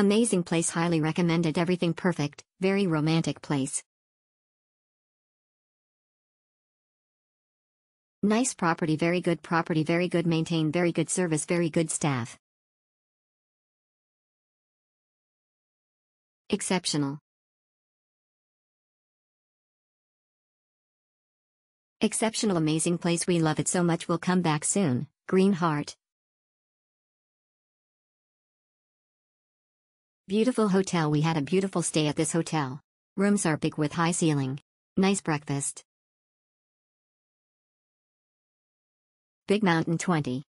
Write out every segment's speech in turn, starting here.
Amazing place highly recommended everything perfect, very romantic place. Nice property very good property very good maintained very good service very good staff. Exceptional. Exceptional amazing place we love it so much we'll come back soon, Green Heart. Beautiful hotel we had a beautiful stay at this hotel. Rooms are big with high ceiling. Nice breakfast. Big Mountain 20.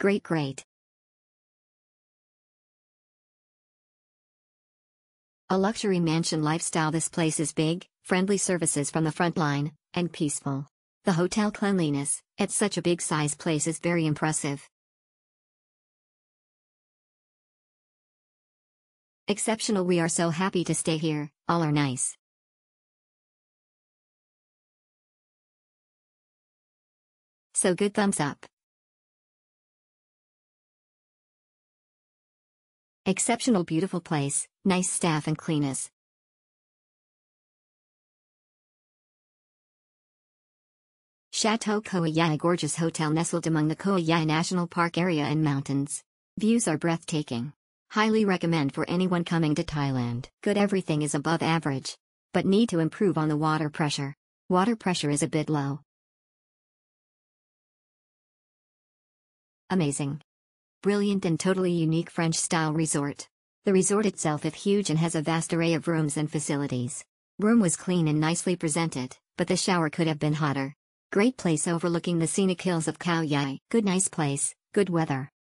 Great great. A luxury mansion lifestyle this place is big, friendly services from the front line, and peaceful. The hotel cleanliness, at such a big size place is very impressive. Exceptional we are so happy to stay here, all are nice. So good thumbs up. Exceptional beautiful place, nice staff and cleanness. Chateau Khao Yai gorgeous hotel nestled among the Khao Yai National Park area and mountains. Views are breathtaking. Highly recommend for anyone coming to Thailand. Good everything is above average. But need to improve on the water pressure. Water pressure is a bit low. Amazing. Brilliant and totally unique French-style resort. The resort itself is huge and has a vast array of rooms and facilities. Room was clean and nicely presented, but the shower could have been hotter. Great place overlooking the scenic hills of Khao Yai. Good nice place, good weather.